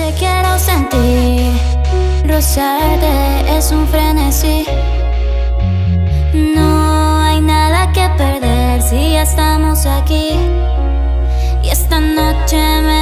te quiero sentir. Rozarte es un frenesí. No hay nada que perder si estamos aquí. Y esta noche me.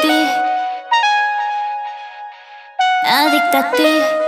ti, adicta a ti.